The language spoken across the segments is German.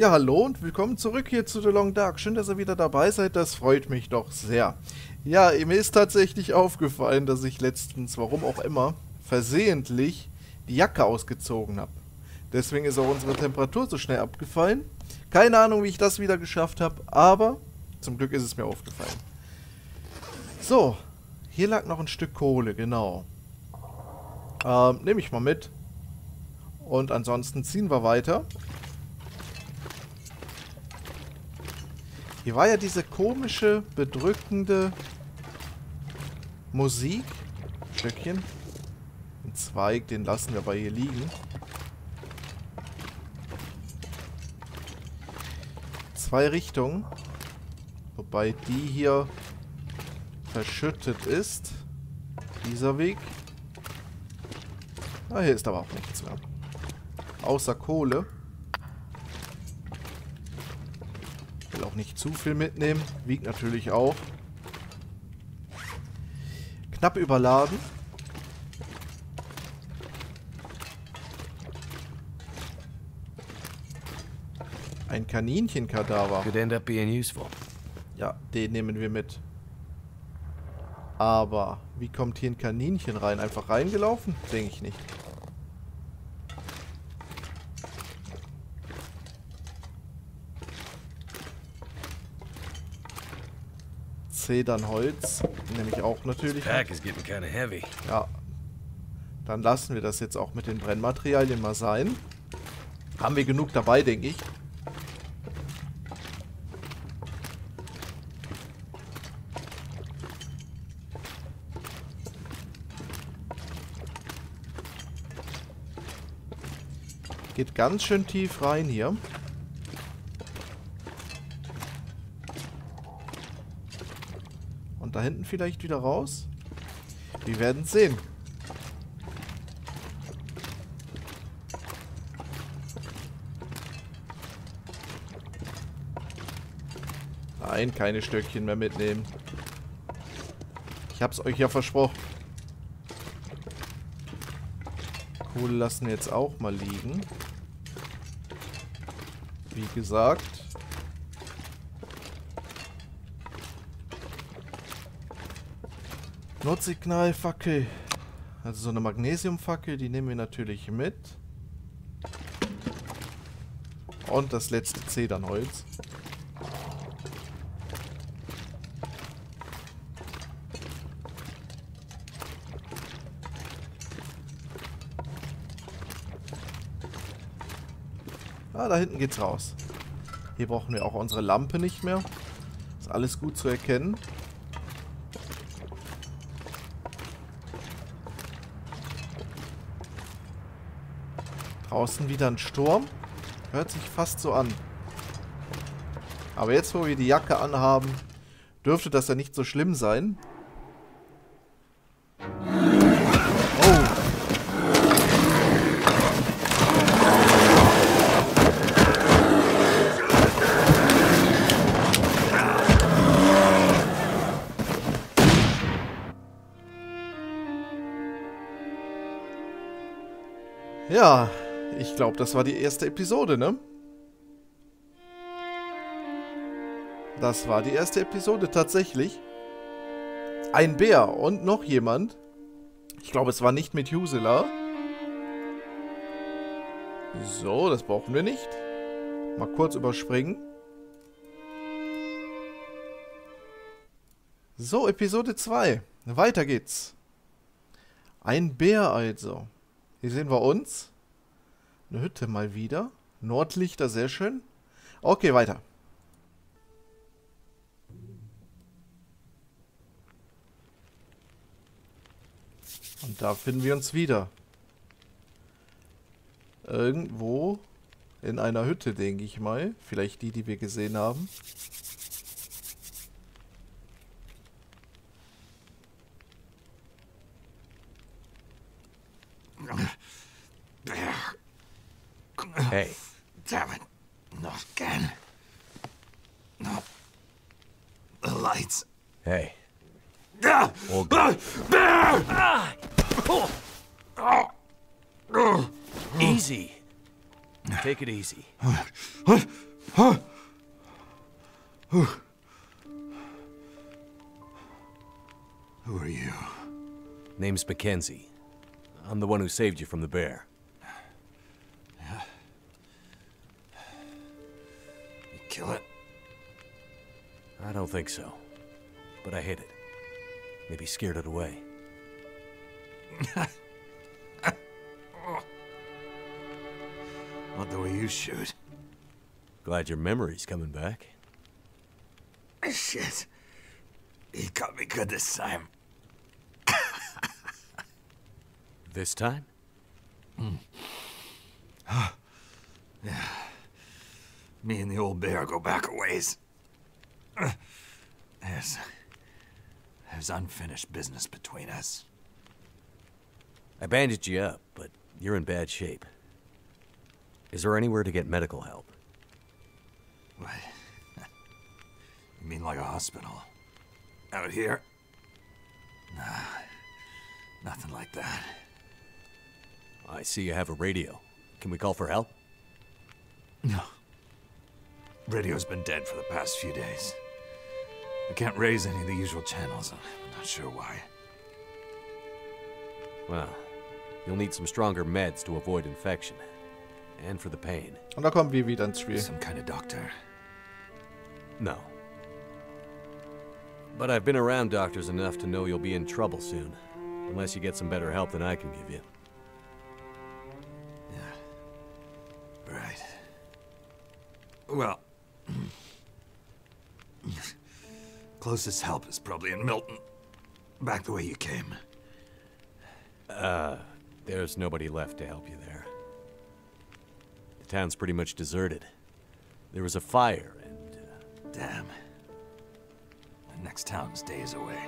Ja, hallo und willkommen zurück hier zu The Long Dark. Schön, dass ihr wieder dabei seid, das freut mich doch sehr. Ja, mir ist tatsächlich aufgefallen, dass ich letztens, warum auch immer, versehentlich die Jacke ausgezogen habe. Deswegen ist auch unsere Temperatur so schnell abgefallen. Keine Ahnung, wie ich das wieder geschafft habe, aber zum Glück ist es mir aufgefallen. So, hier lag noch ein Stück Kohle, genau. Ähm, nehme ich mal mit. Und ansonsten ziehen wir weiter. Hier war ja diese komische, bedrückende Musik. Stöckchen. Ein Zweig, den lassen wir bei hier liegen. Zwei Richtungen. Wobei die hier verschüttet ist. Dieser Weg. Ah, hier ist aber auch nichts mehr. Außer Kohle. Auch nicht zu viel mitnehmen. Wiegt natürlich auch. Knapp überladen. Ein Kaninchenkadaver. Could end up being useful. Ja, den nehmen wir mit. Aber wie kommt hier ein Kaninchen rein? Einfach reingelaufen? Denke ich nicht. Zedernholz nehme ich auch natürlich. Ja. Dann lassen wir das jetzt auch mit den Brennmaterialien mal sein. Haben wir genug dabei, denke ich. Geht ganz schön tief rein hier. Hinten vielleicht wieder raus? Wir werden sehen. Nein, keine Stöckchen mehr mitnehmen. Ich hab's euch ja versprochen. Kohle lassen wir jetzt auch mal liegen. Wie gesagt. Nordsignalfackel. Also so eine Magnesiumfackel, die nehmen wir natürlich mit. Und das letzte Zedernholz. Ah, da hinten geht's raus. Hier brauchen wir auch unsere Lampe nicht mehr. Ist alles gut zu erkennen. Draußen wieder ein Sturm. Hört sich fast so an. Aber jetzt, wo wir die Jacke anhaben, dürfte das ja nicht so schlimm sein. Glaube, das war die erste Episode, ne? Das war die erste Episode tatsächlich. Ein Bär und noch jemand. Ich glaube, es war nicht mit Husela. So, das brauchen wir nicht. Mal kurz überspringen. So, Episode 2. Weiter geht's. Ein Bär also. Hier sehen wir uns. Eine Hütte mal wieder. Nordlichter, sehr schön. Okay, weiter. Und da finden wir uns wieder. Irgendwo in einer Hütte, denke ich mal. Vielleicht die, die wir gesehen haben. Take it easy. Who are you? Name's Mackenzie. I'm the one who saved you from the bear. You kill it? I don't think so. But I hit it. Maybe scared it away. Not the way you shoot. Glad your memory's coming back. Shit. He caught me good this time. This time? Hmm. Me and the old bear go back a ways. There's. There's unfinished business between us. I bandaged you up, but you're in bad shape. Is there anywhere to get medical help? What? You mean like a hospital? Out here? Nah. Nothing like that. I see you have a radio. Can we call for help? No. Radio's been dead for the past few days. I can't raise any of the usual channels. I'm not sure why. Well, you'll need some stronger meds to avoid infection. And for the pain. Und da kommen wir wieder ins Spiel. Some kind of doctor. No. But I've been around doctors enough to know you'll be in trouble soon. Unless you get some better help than I can give you. Yeah. Right. Well. Closest help is probably in Milton. Back the way you came. Uh, There's nobody left to help you there. Town's pretty much deserted. There was a fire, and uh, Damn. The next town's days away.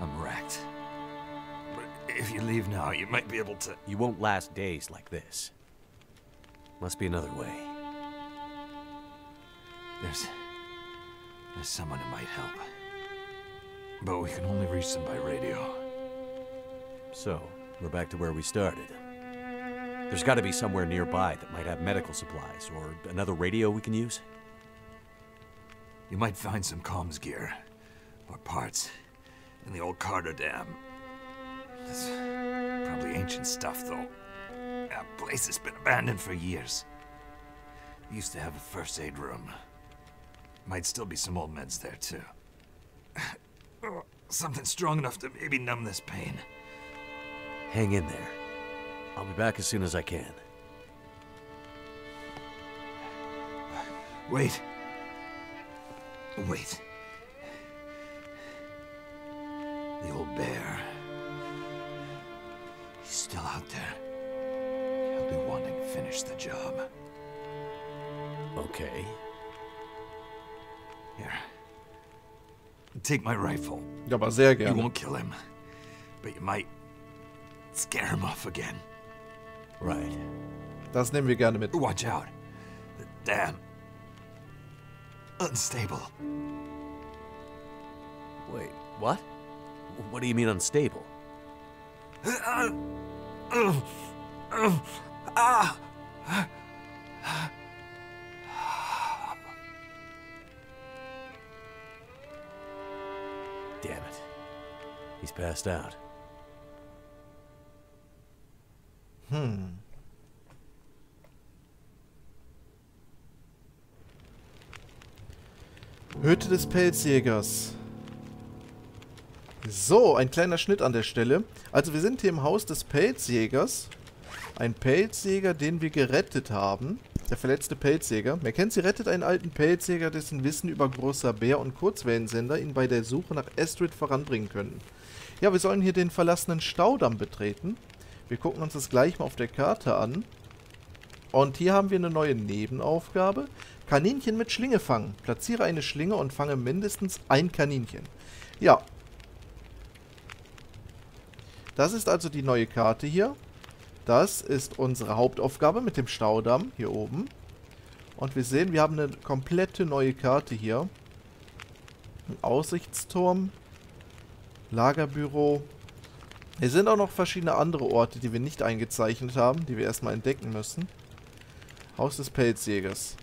I'm wrecked. But if you leave now, you might be able to. you won't last days like this. Must be another way. There's. There's someone who might help. But we can only reach them by radio. So, we're back to where we started. There's got to be somewhere nearby that might have medical supplies, or another radio we can use. You might find some comms gear. Or parts. In the old Carter Dam. It's probably ancient stuff, though. That place has been abandoned for years. We used to have a first aid room. Might still be some old meds there, too. Oh, something strong enough to maybe numb this pain. Hang in there. I'll be back as soon as I can. Wait. Wait. The old bear. He's still out there. He'll be wanting to finish the job. Okay. Here. Take my rifle. Ja, aber sehr You won't kill him, but you might scare him off again. Right. Das nehmen wir gerne mit. Watch out. The dam. Unstable. Wait, what? What do you mean unstable? Damn it. He's passed out. Hütte des Pelzjägers. So, ein kleiner Schnitt an der Stelle. Also wir sind hier im Haus des Pelzjägers. Ein Pelzjäger, den wir gerettet haben. Der verletzte Pelzjäger. Mackenzie rettet einen alten Pelzjäger, dessen Wissen über großer Bär und Kurzwellensender ihn bei der Suche nach Astrid voranbringen können. Ja, wir sollen hier den verlassenen Staudamm betreten. Wir gucken uns das gleich mal auf der Karte an. Und hier haben wir eine neue Nebenaufgabe. Kaninchen mit Schlinge fangen. Platziere eine Schlinge und fange mindestens ein Kaninchen. Ja. Das ist also die neue Karte hier. Das ist unsere Hauptaufgabe mit dem Staudamm hier oben. Und wir sehen, wir haben eine komplette neue Karte hier. Ein Aussichtsturm. Lagerbüro. Hier sind auch noch verschiedene andere Orte, die wir nicht eingezeichnet haben, die wir erstmal entdecken müssen. Haus des Pelzjägers.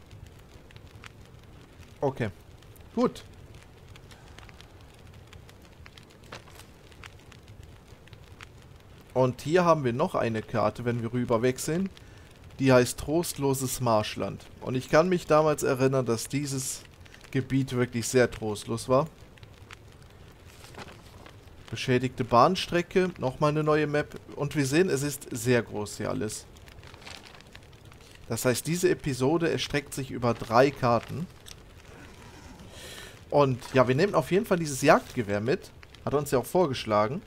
Okay. Gut. Und hier haben wir noch eine Karte, wenn wir rüber wechseln. Die heißt Trostloses Marschland. Und ich kann mich damals erinnern, dass dieses Gebiet wirklich sehr trostlos war. Beschädigte Bahnstrecke, nochmal eine neue Map. Und wir sehen, es ist sehr groß hier alles. Das heißt, diese Episode erstreckt sich über drei Karten. Und ja, wir nehmen auf jeden Fall dieses Jagdgewehr mit. Hat uns ja auch vorgeschlagen.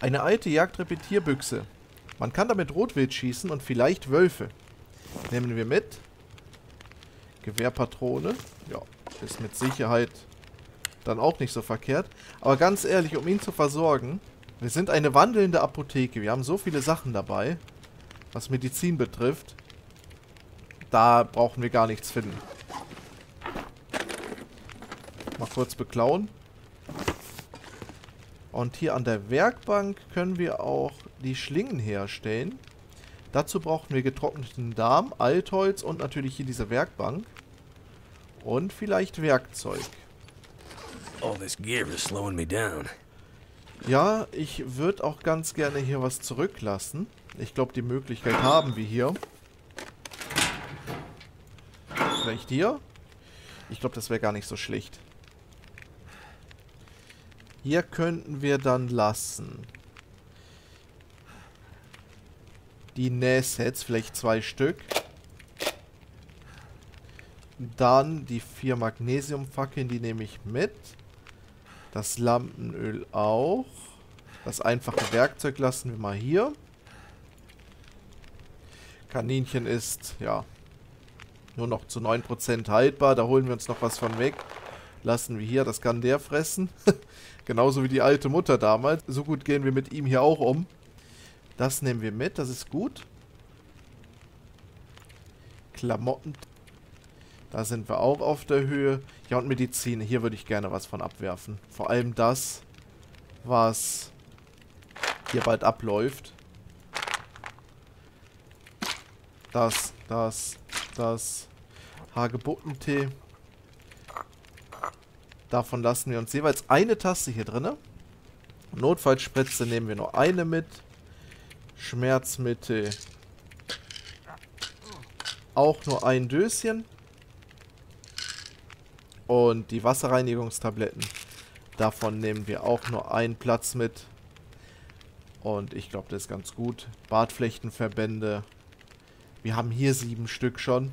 Eine alte Jagdrepetierbüchse. Man kann damit Rotwild schießen und vielleicht Wölfe. Nehmen wir mit. Gewehrpatrone. Ja, ist mit Sicherheit dann auch nicht so verkehrt. Aber ganz ehrlich, um ihn zu versorgen, wir sind eine wandelnde Apotheke. Wir haben so viele Sachen dabei, was Medizin betrifft. Da brauchen wir gar nichts finden. Mal kurz beklauen. Und hier an der Werkbank können wir auch die Schlingen herstellen. Dazu brauchen wir getrockneten Darm, Altholz und natürlich hier diese Werkbank. Und vielleicht Werkzeug. Ja, ich würde auch ganz gerne hier was zurücklassen. Ich glaube, die Möglichkeit haben wir hier. Vielleicht hier? Ich glaube, das wäre gar nicht so schlecht. Hier könnten wir dann lassen. Die Nähsets, vielleicht zwei Stück. Dann die vier Magnesiumfackeln, die nehme ich mit. Das Lampenöl auch. Das einfache Werkzeug lassen wir mal hier. Kaninchen ist, ja, nur noch zu 9% haltbar. Da holen wir uns noch was von weg. Lassen wir hier, das kann der fressen. Genauso wie die alte Mutter damals. So gut gehen wir mit ihm hier auch um. Das nehmen wir mit, das ist gut. Klamotten. Da sind wir auch auf der Höhe. Ja, und Medizin. Hier würde ich gerne was von abwerfen. Vor allem das, was hier bald abläuft. Das, das, das Hagebuttentee. Davon lassen wir uns jeweils eine Tasse hier drin. Notfallspritze nehmen wir nur eine mit. Schmerzmittel auch nur ein Döschen. Und die Wasserreinigungstabletten, davon nehmen wir auch nur einen Platz mit. Und ich glaube, das ist ganz gut. Bartflechtenverbände wir haben hier sieben Stück schon.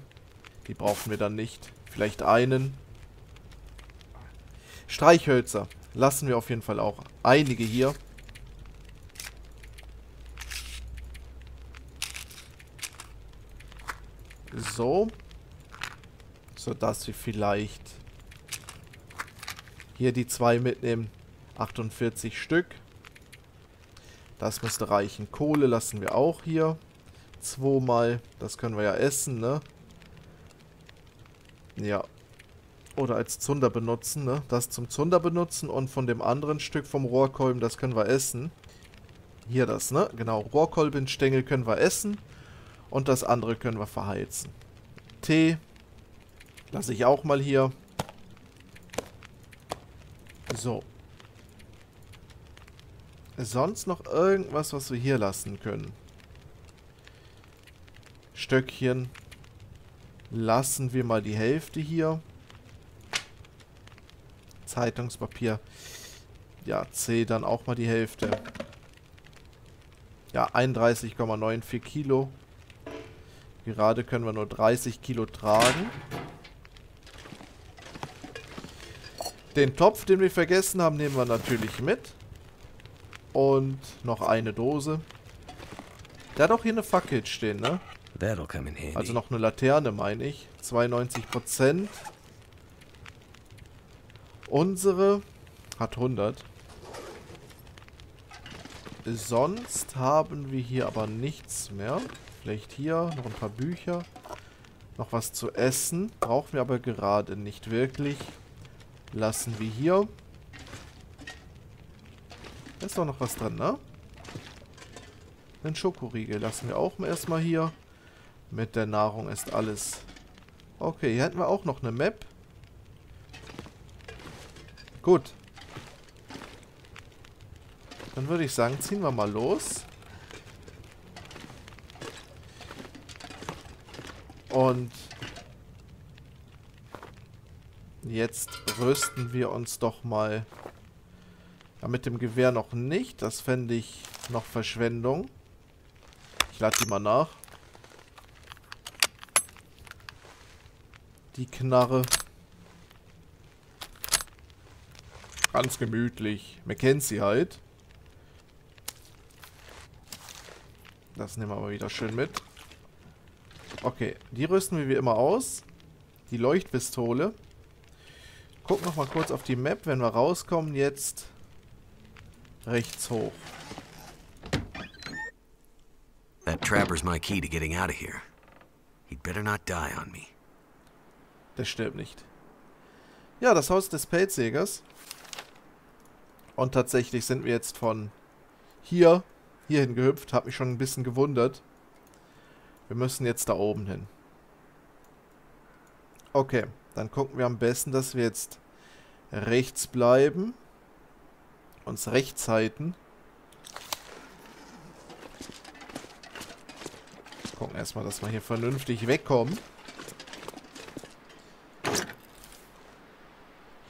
Die brauchen wir dann nicht. Vielleicht einen. Streichhölzer. Lassen wir auf jeden Fall auch einige hier. So. Sodass wir vielleicht hier die zwei mitnehmen. 48 Stück. Das müsste reichen. Kohle lassen wir auch hier zweimal. Das können wir ja essen, ne? Ja. Oder als Zunder benutzen, ne? Das zum Zunder benutzen und von dem anderen Stück vom Rohrkolben, das können wir essen. Hier das, ne? Genau, Rohrkolbenstängel können wir essen. Und das andere können wir verheizen. Tee. Lasse ich auch mal hier. So. Sonst noch irgendwas, was wir hier lassen können. Stöckchen. Lassen wir mal die Hälfte hier. Zeitungspapier. Ja, C dann auch mal die Hälfte. Ja, 31,94 Kilo. Gerade können wir nur 30 Kilo tragen. Den Topf, den wir vergessen haben, nehmen wir natürlich mit. Und noch eine Dose. Der hat auch hier eine Fackel stehen, ne? Also noch eine Laterne, meine ich. 92%. Unsere hat 100. Sonst haben wir hier aber nichts mehr. Vielleicht hier noch ein paar Bücher. Noch was zu essen. Brauchen wir aber gerade nicht wirklich. Lassen wir hier. Da ist doch noch was drin, ne? Ein Schokoriegel lassen wir auch erstmal hier. Mit der Nahrung ist alles. Okay, hier hätten wir auch noch eine Map. Gut. Dann würde ich sagen, ziehen wir mal los. Und jetzt rüsten wir uns doch mal ja, mit dem Gewehr noch nicht. Das fände ich noch Verschwendung. Ich lade die mal nach. Die Knarre. Ganz gemütlich. Mackenzie halt. Das nehmen wir mal wieder schön mit. Okay, die rüsten wir wie immer aus. Die Leuchtpistole. Gucken noch mal kurz auf die Map, wenn wir rauskommen. Jetzt rechts hoch. That trapper's my key to getting out of here. He'd better not die on me. Das stimmt nicht. Ja, das Haus des Pelzjägers. Und tatsächlich sind wir jetzt von hier hierhin gehüpft. Hat mich schon ein bisschen gewundert. Wir müssen jetzt da oben hin. Okay, dann gucken wir am besten, dass wir jetzt rechts bleiben. Uns rechts halten. Gucken erstmal, dass wir hier vernünftig wegkommen.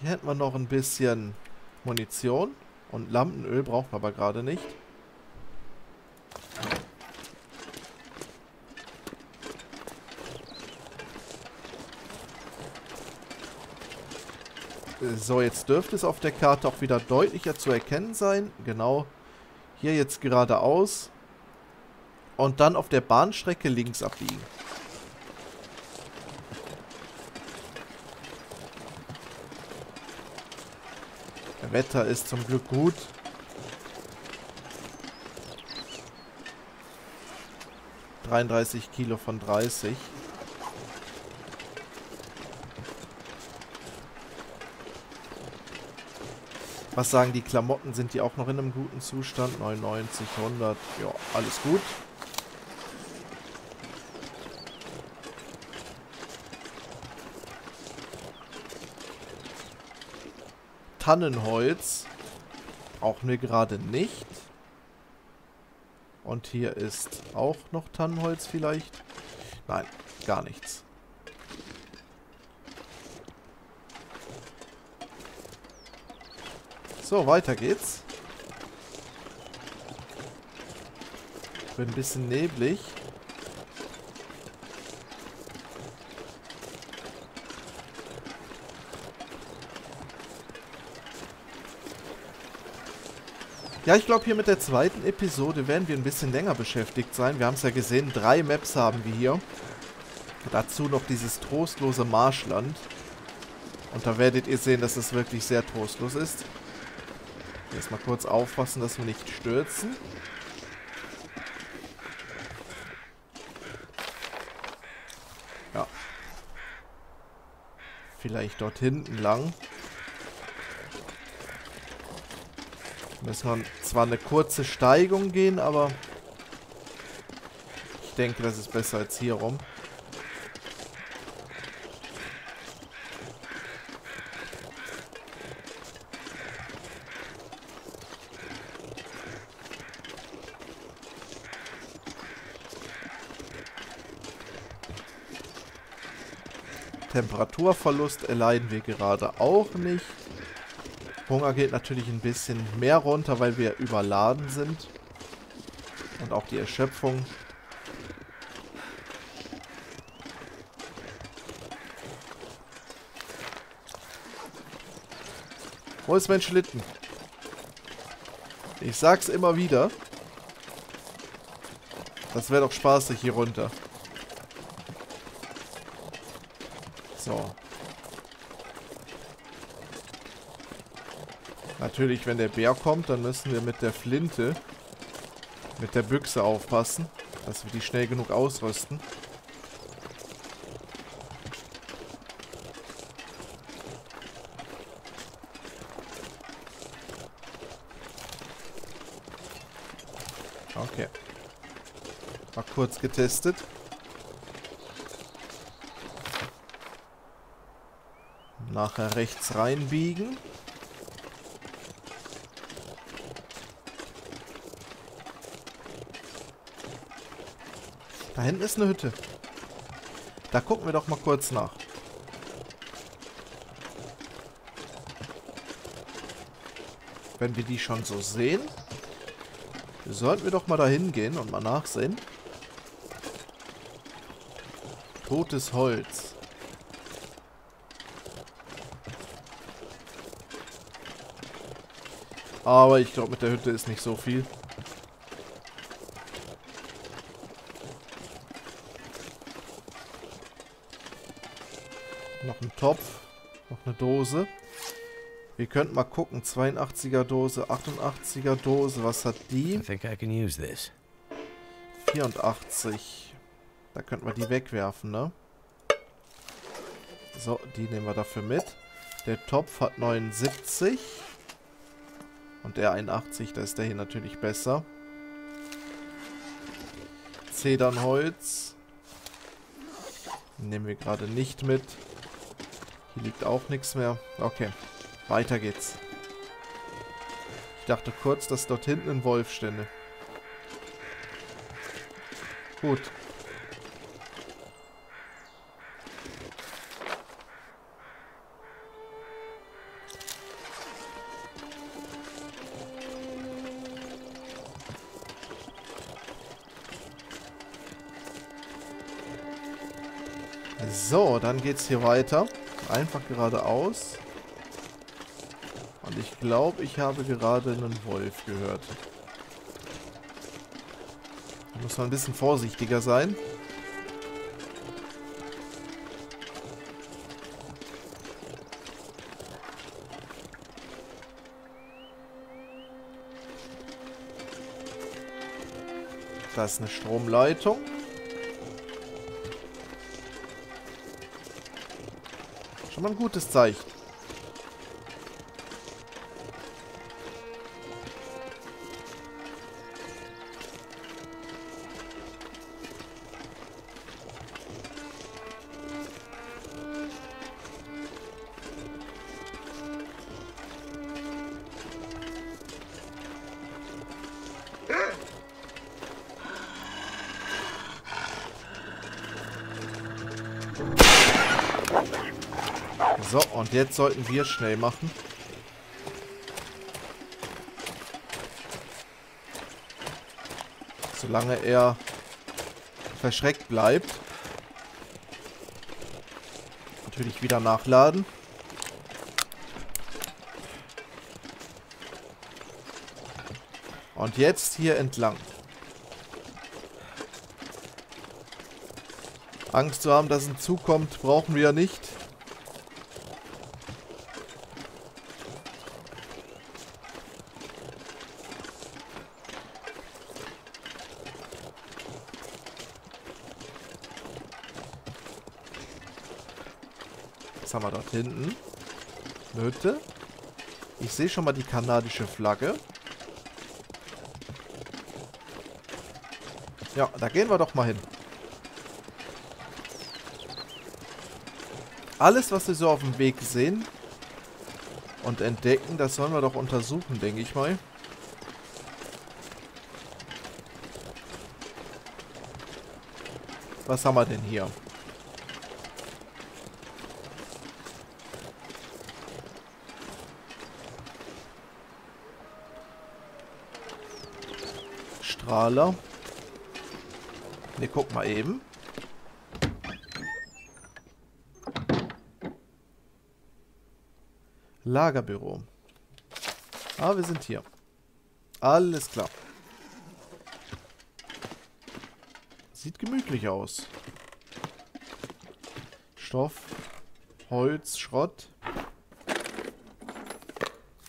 Hier hätten wir noch ein bisschen Munition. Und Lampenöl brauchen wir aber gerade nicht. So, jetzt dürfte es auf der Karte auch wieder deutlicher zu erkennen sein. Genau. Hier jetzt geradeaus. Und dann auf der Bahnstrecke links abbiegen. Wetter ist zum Glück gut. ...33 Kilo von 30. Was sagen die Klamotten? Sind die auch noch in einem guten Zustand? 99, 100. Ja, alles gut. Tannenholz. Brauchen wir gerade nicht. Und hier ist auch noch Tannenholz vielleicht. Nein, gar nichts. So, weiter geht's. Wird ein bisschen neblig. Ja, ich glaube, hier mit der zweiten Episode werden wir ein bisschen länger beschäftigt sein. Wir haben es ja gesehen, drei Maps haben wir hier. Dazu noch dieses trostlose Marschland. Und da werdet ihr sehen, dass es wirklich sehr trostlos ist. Erstmal kurz aufpassen, dass wir nicht stürzen. Ja. Vielleicht dort hinten lang. Müssen wir zwar eine kurze Steigung gehen, aber ich denke, das ist besser als hier rum. Temperaturverlust erleiden wir gerade auch nicht. Hunger geht natürlich ein bisschen mehr runter, weil wir überladen sind. Und auch die Erschöpfung. Wo ist mein Schlitten? Ich sag's immer wieder. Das wäre doch spaßig hier runter. So. Natürlich, wenn der Bär kommt, dann müssen wir mit der Flinte, mit der Büchse aufpassen, dass wir die schnell genug ausrüsten. Okay. Mal kurz getestet. Nachher rechts reinbiegen. Da hinten ist eine Hütte. Da gucken wir doch mal kurz nach. Wenn wir die schon so sehen, sollten wir doch mal dahin gehen und mal nachsehen. Totes Holz. Aber ich glaube, mit der Hütte ist nicht so viel. Noch ein Topf. Noch eine Dose. Wir könnten mal gucken. 82er Dose, 88er Dose. Was hat die? I think I can use this. 84. Da könnten wir die wegwerfen, ne? So, die nehmen wir dafür mit. Der Topf hat 79. Und der 81, da ist der hier natürlich besser. Zedernholz. Nehmen wir gerade nicht mit. Hier liegt auch nichts mehr. Okay, weiter geht's. Ich dachte kurz, dass dort hinten ein Wolf stände. Gut. So, dann geht's hier weiter. Einfach geradeaus. Und ich glaube, ich habe gerade einen Wolf gehört. Da muss man ein bisschen vorsichtiger sein. Da ist eine Stromleitung. Schon ein gutes Zeichen. So, und jetzt sollten wir schnell machen. Solange er verschreckt bleibt. Natürlich wieder nachladen. Und jetzt hier entlang. Angst zu haben, dass ein Zug kommt, brauchen wir ja nicht. Haben wir dort hinten? Eine Hütte. Ich sehe schon mal die kanadische Flagge. Ja, da gehen wir doch mal hin. Alles, was wir so auf dem Weg sehen und entdecken, das sollen wir doch untersuchen, denke ich mal. Was haben wir denn hier? Strahler. Ne, guck mal eben. Lagerbüro. Ah, wir sind hier. Alles klar. Sieht gemütlich aus. Stoff, Holz, Schrott.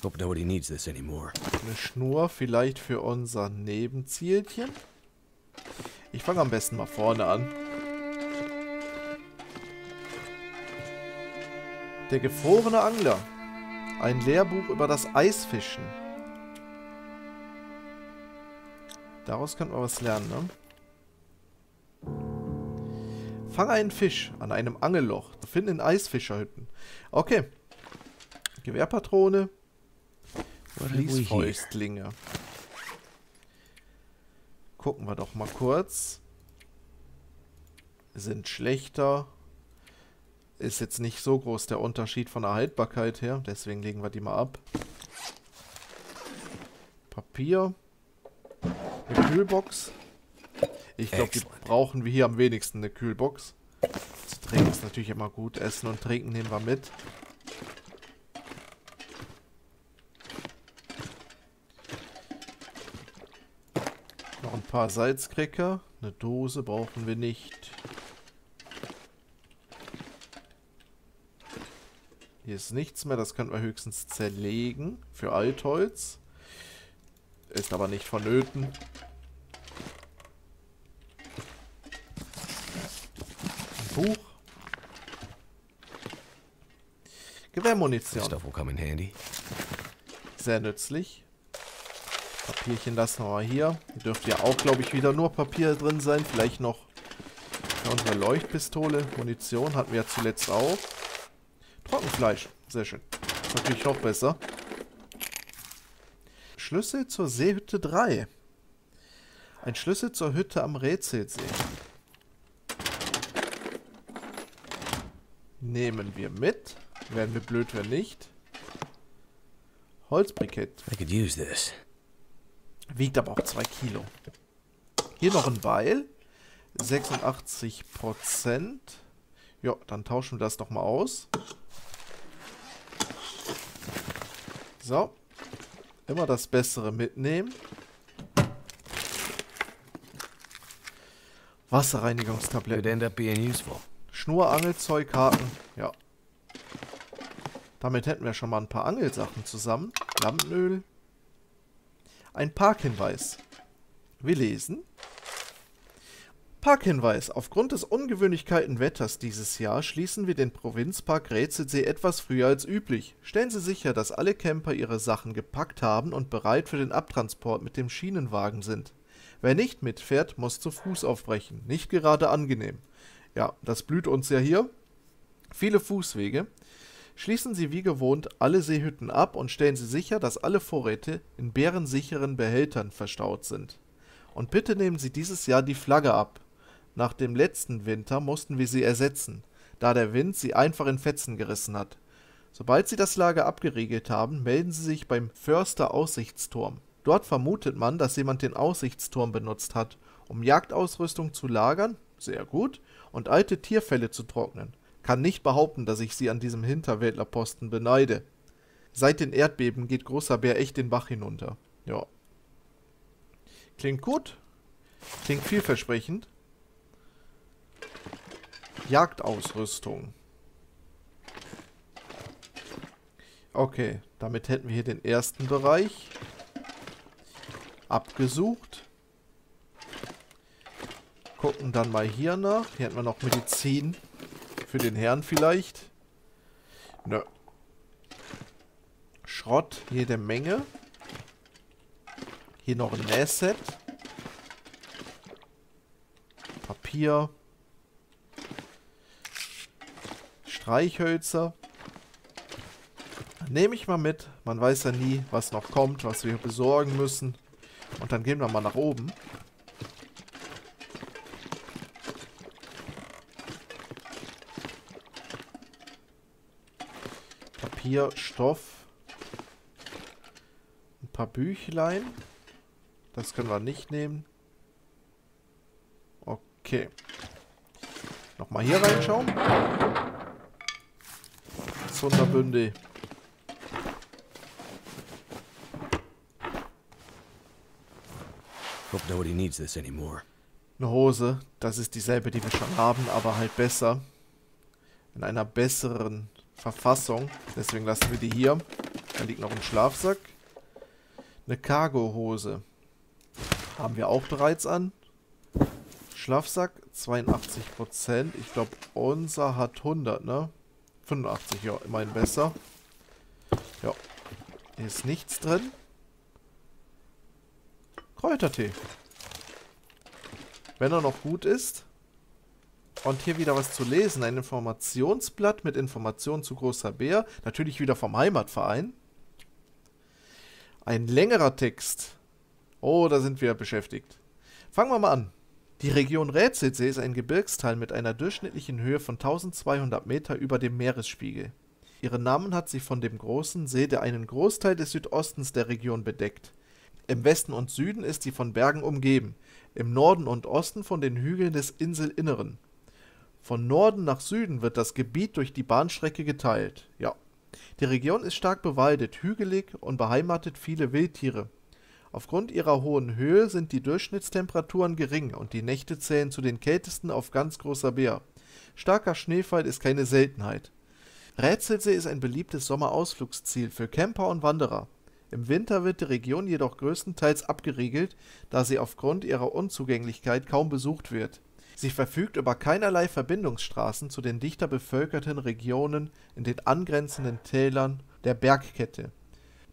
Hope nobody needs this anymore. Eine Schnur vielleicht für unser Nebenzielchen. Ich fange am besten mal vorne an. Der gefrorene Angler. Ein Lehrbuch über das Eisfischen. Daraus könnte man was lernen, ne? Fang einen Fisch an einem Angelloch. Finden in Eisfischerhütten. Okay. Gewehrpatrone. Fließfäustlinge. Gucken wir doch mal kurz. sind schlechter. Ist jetzt nicht so groß der Unterschied von der Haltbarkeit her. Deswegen legen wir die mal ab. Papier. Eine Kühlbox. Ich glaube, die brauchen wir hier am wenigsten, eine Kühlbox. Zu trinken ist natürlich immer gut. Essen und Trinken nehmen wir mit. Paar Salzkräcker. Eine Dose brauchen wir nicht. Hier ist nichts mehr, das können wir höchstens zerlegen für Altholz. Ist aber nicht vonnöten. Ein Buch. Gewehrmunition. Stuff will come in handy. Sehr nützlich. Papierchen lassen wir hier. Hier dürfte ja auch, glaube ich, wieder nur Papier drin sein. Vielleicht noch für unsere Leuchtpistole. Munition hatten wir ja zuletzt auch. Trockenfleisch. Sehr schön. ist natürlich noch besser. Schlüssel zur Seehütte 3. Ein Schlüssel zur Hütte am Rätselsee. Nehmen wir mit. Werden wir blöd, wenn nicht. Holzbrikett. I could use this. Wiegt aber auch 2 Kilo. Hier noch ein Beil. 86 Prozent. Ja, dann tauschen wir das doch mal aus. So. Immer das Bessere mitnehmen. Could Wasserreinigungstabletten. end up being useful. Schnur, Angelzeug, Haken. Ja. Damit hätten wir schon mal ein paar Angelsachen zusammen. Lampenöl. Ein Parkhinweis. Wir lesen. Parkhinweis. Aufgrund des ungewöhnlich kalten Wetters dieses Jahr schließen wir den Provinzpark Rätselsee etwas früher als üblich. Stellen Sie sicher, dass alle Camper ihre Sachen gepackt haben und bereit für den Abtransport mit dem Schienenwagen sind. Wer nicht mitfährt, muss zu Fuß aufbrechen. Nicht gerade angenehm. Ja, das blüht uns ja hier. Viele Fußwege. Schließen Sie wie gewohnt alle Seehütten ab und stellen Sie sicher, dass alle Vorräte in bärensicheren Behältern verstaut sind. Und bitte nehmen Sie dieses Jahr die Flagge ab. Nach dem letzten Winter mussten wir sie ersetzen, da der Wind sie einfach in Fetzen gerissen hat. Sobald Sie das Lager abgeriegelt haben, melden Sie sich beim Förster Aussichtsturm. Dort vermutet man, dass jemand den Aussichtsturm benutzt hat, um Jagdausrüstung zu lagern, sehr gut, und alte Tierfälle zu trocknen. Kann nicht behaupten, dass ich Sie an diesem Hinterwäldlerposten beneide. Seit den Erdbeben geht Großer Bär echt den Bach hinunter. Ja. Klingt gut. Klingt vielversprechend. Jagdausrüstung. Okay, damit hätten wir hier den ersten Bereich abgesucht. Gucken dann mal hier nach. Hier hätten wir noch Medizin für den Herrn vielleicht. Nö. Schrott, jede Menge. Hier noch ein Nähset. Papier. Streichhölzer. Nehme ich mal mit. Man weiß ja nie, was noch kommt, was wir besorgen müssen. Und dann gehen wir mal nach oben. Papier, Stoff. Ein paar Büchlein. Das können wir nicht nehmen. Okay. Nochmal hier reinschauen. Sonderbünde. Hope nobody needs this anymore. Eine Hose. Das ist dieselbe, die wir schon haben, aber halt besser. In einer besseren Verfassung. Deswegen lassen wir die hier. Da liegt noch ein Schlafsack. Eine Cargo-Hose. Haben wir auch bereits an. Schlafsack 82%. Ich glaube, unser hat 100, ne? 85, ja, immerhin besser. Ja. Hier ist nichts drin. Kräutertee. Wenn er noch gut ist. Und hier wieder was zu lesen. Ein Informationsblatt mit Informationen zu Großer Bär. Natürlich wieder vom Heimatverein. Ein längerer Text. Oh, da sind wir beschäftigt. Fangen wir mal an. Die Region Rätselsee ist ein Gebirgstal mit einer durchschnittlichen Höhe von 1200 Meter über dem Meeresspiegel. Ihren Namen hat sie von dem großen See, der einen Großteil des Südostens der Region bedeckt. Im Westen und Süden ist sie von Bergen umgeben, im Norden und Osten von den Hügeln des Inselinneren. Von Norden nach Süden wird das Gebiet durch die Bahnstrecke geteilt. Ja. Die Region ist stark bewaldet, hügelig und beheimatet viele Wildtiere. Aufgrund ihrer hohen Höhe sind die Durchschnittstemperaturen gering und die Nächte zählen zu den kältesten auf ganz Großer Bär. Starker Schneefall ist keine Seltenheit. Rätselsee ist ein beliebtes Sommerausflugsziel für Camper und Wanderer. Im Winter wird die Region jedoch größtenteils abgeriegelt, da sie aufgrund ihrer Unzugänglichkeit kaum besucht wird. Sie verfügt über keinerlei Verbindungsstraßen zu den dichter bevölkerten Regionen in den angrenzenden Tälern der Bergkette.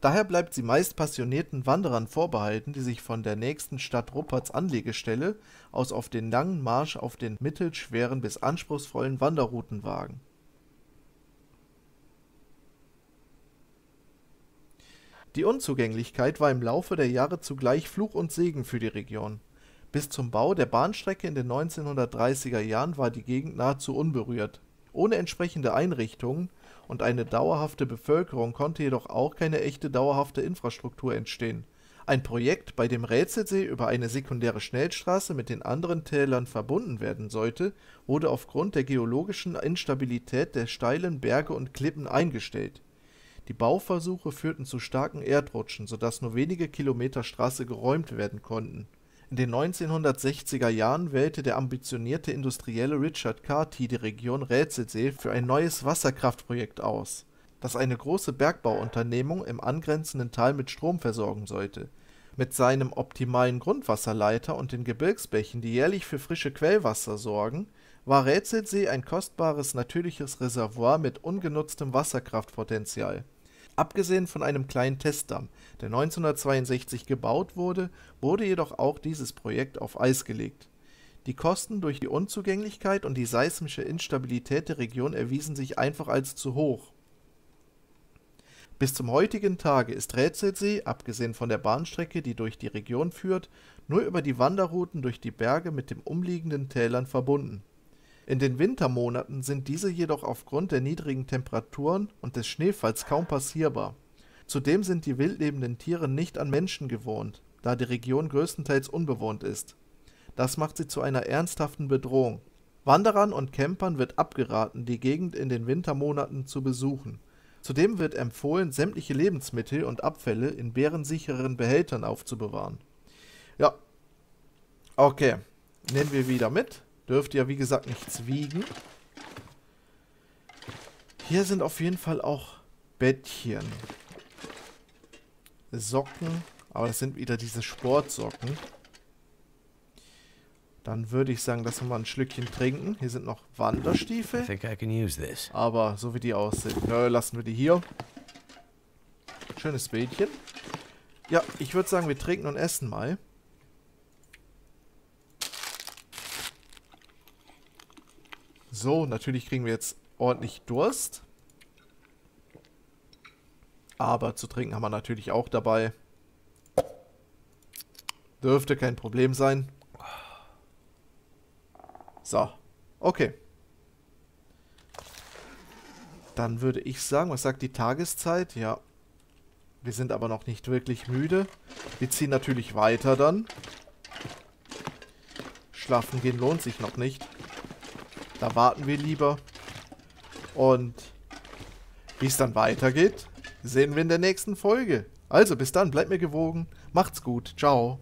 Daher bleibt sie meist passionierten Wanderern vorbehalten, die sich von der nächsten Stadt Rupperts Anlegestelle aus auf den langen Marsch auf den mittelschweren bis anspruchsvollen Wanderrouten wagen. Die Unzugänglichkeit war im Laufe der Jahre zugleich Fluch und Segen für die Region. Bis zum Bau der Bahnstrecke in den 1930er Jahren war die Gegend nahezu unberührt. Ohne entsprechende Einrichtungen und eine dauerhafte Bevölkerung konnte jedoch auch keine echte dauerhafte Infrastruktur entstehen. Ein Projekt, bei dem Rätselsee über eine sekundäre Schnellstraße mit den anderen Tälern verbunden werden sollte, wurde aufgrund der geologischen Instabilität der steilen Berge und Klippen eingestellt. Die Bauversuche führten zu starken Erdrutschen, sodass nur wenige Kilometer Straße geräumt werden konnten. In den 1960er Jahren wählte der ambitionierte Industrielle Richard Carty die Region Rätselsee für ein neues Wasserkraftprojekt aus, das eine große Bergbauunternehmung im angrenzenden Tal mit Strom versorgen sollte. Mit seinem optimalen Grundwasserleiter und den Gebirgsbächen, die jährlich für frische Quellwasser sorgen, war Rätselsee ein kostbares natürliches Reservoir mit ungenutztem Wasserkraftpotenzial Abgesehen von einem kleinen Testdamm, der 1962 gebaut wurde, wurde jedoch auch dieses Projekt auf Eis gelegt. Die Kosten durch die Unzugänglichkeit und die seismische Instabilität der Region erwiesen sich einfach als zu hoch. Bis zum heutigen Tage ist Rätselsee, abgesehen von der Bahnstrecke, die durch die Region führt, nur über die Wanderrouten durch die Berge mit den umliegenden Tälern verbunden in den Wintermonaten sind diese jedoch aufgrund der niedrigen Temperaturen und des Schneefalls kaum passierbar. Zudem sind die wildlebenden Tiere nicht an Menschen gewohnt, da die Region größtenteils unbewohnt ist. Das macht sie zu einer ernsthaften Bedrohung. Wanderern und Campern wird abgeraten, die Gegend in den Wintermonaten zu besuchen. Zudem wird empfohlen, sämtliche Lebensmittel und Abfälle in bärensicheren Behältern aufzubewahren. Ja. Okay. Nehmen wir wieder mit. Dürfte ja wie gesagt nichts wiegen. Hier sind auf jeden Fall auch Bettchen. Socken. Aber das sind wieder diese Sportsocken. Dann würde ich sagen, dass wir mal ein Schlückchen trinken. Hier sind noch Wanderstiefel. Aber so wie die aussehen, lassen wir die hier. Schönes Bildchen. Ja, ich würde sagen, wir trinken und essen mal. So, natürlich kriegen wir jetzt ordentlich Durst. Aber zu trinken haben wir natürlich auch dabei. Dürfte kein Problem sein. So, okay. Dann würde ich sagen, was sagt die Tageszeit? Ja, wir sind aber noch nicht wirklich müde. Wir ziehen natürlich weiter dann. Schlafen gehen lohnt sich noch nicht. Da warten wir lieber. Und wie es dann weitergeht, sehen wir in der nächsten Folge. Also bis dann, bleibt mir gewogen. Macht's gut. Ciao.